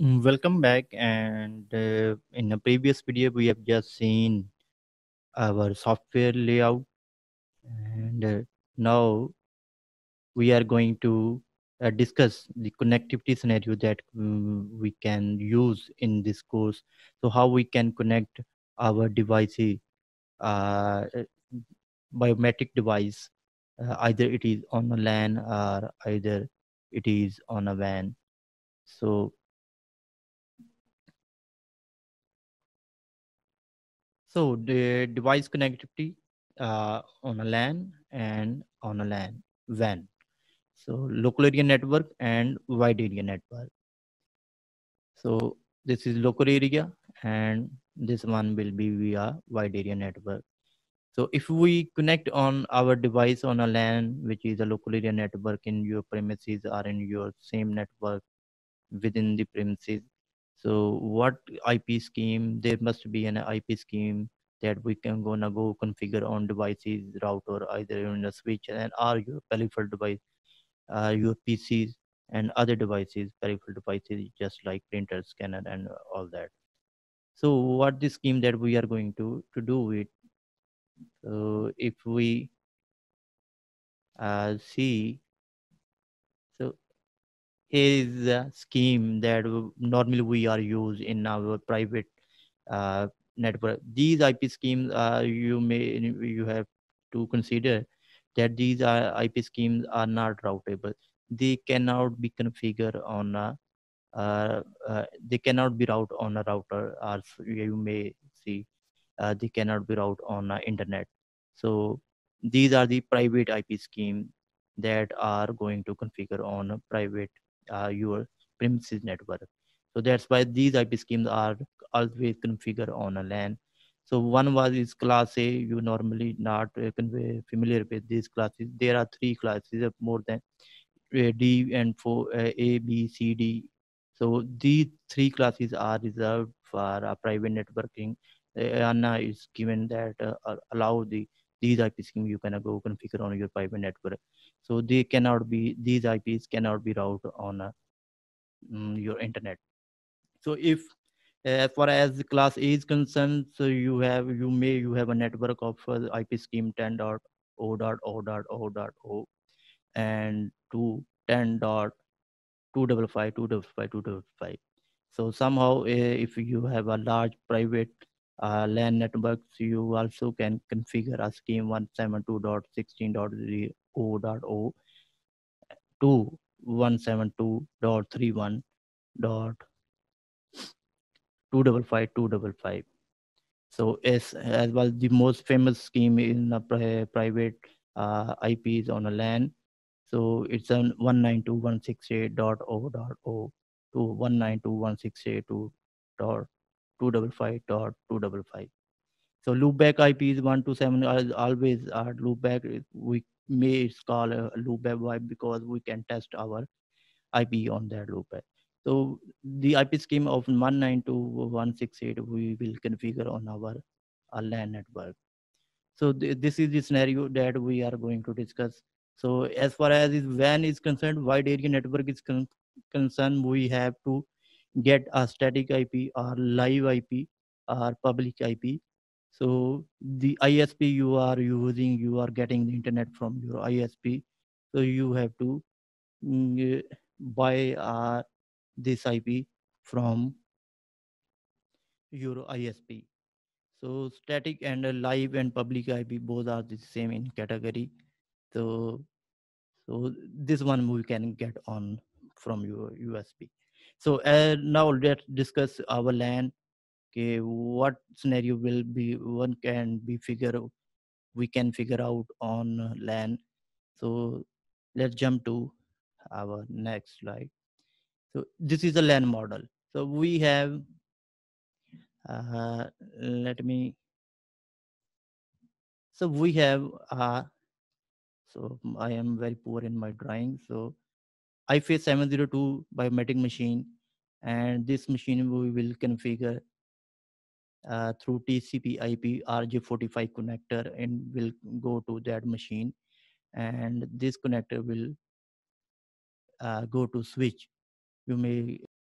Mm, Welcome back. And uh, in the previous video, we have just seen our software layout. And uh, now we are going to uh, discuss the connectivity scenario that mm, we can use in this course. So how we can connect our devices, uh, uh, biometric device, uh, either it is on a LAN or either it is on a WAN. So So the device connectivity uh, on a LAN and on a LAN WAN. So local area network and wide area network. So this is local area and this one will be via wide area network. So if we connect on our device on a LAN, which is a local area network in your premises or in your same network within the premises. So what IP scheme? There must be an IP scheme that we can gonna go configure on devices router either in a switch and or your peripheral device, uh, your PCs and other devices, peripheral devices just like printer, scanner, and all that. So what the scheme that we are going to to do it? So if we uh, see, so here is a scheme that normally we are used in our private uh, network. These IP schemes, uh, you may you have to consider that these are IP schemes are not routable. They cannot be configured on a uh, uh, they cannot be routed on a router or you may see uh, they cannot be routed on uh, internet so these are the private ip scheme that are going to configure on a private uh, your premises network. So that's why these ip schemes are always configured on a lan. So one was is class a. You normally not uh, familiar with these classes. There are three classes of more than uh, d and for uh, a b c d. So these three classes are reserved for a private networking. IANA is given that uh, allow the these IP scheme you can go configure on your private network. So they cannot be these IPs cannot be routed on mm, your internet. So if as far as class A is concerned, so you have you may you have a network of uh, IP scheme 10.0.0.0.0 and to 10.0 two double five, two double five, two double five. So somehow, uh, if you have a large private uh, LAN networks, you also can configure a scheme 172.16.0.0 to 172.31.255, So as as well, the most famous scheme in a pri private uh, IPs on a LAN. So it's on 192.168.0.0 to 192.168.2.255.255. So loopback IP is 127 always our loopback. We may call a loopback why because we can test our IP on that loopback. So the IP scheme of 192.168 we will configure on our, LAN network. So th this is the scenario that we are going to discuss. So as far as WAN is concerned, wide area network is con concerned, we have to get a static IP or live IP or public IP. So the ISP you are using, you are getting the internet from your ISP. So you have to mm, buy uh, this IP from your ISP. So static and live and public IP both are the same in category. So so this one we can get on from your USB. So uh, now let's discuss our LAN. Okay, what scenario will be one can be figure we can figure out on LAN. So let's jump to our next slide. So this is a LAN model. So we have, uh, let me, so we have uh, so I am very poor in my drawing. So iFace 702 biometric machine, and this machine we will configure uh, through TCP IP RJ45 connector and will go to that machine. And this connector will uh, go to switch. You may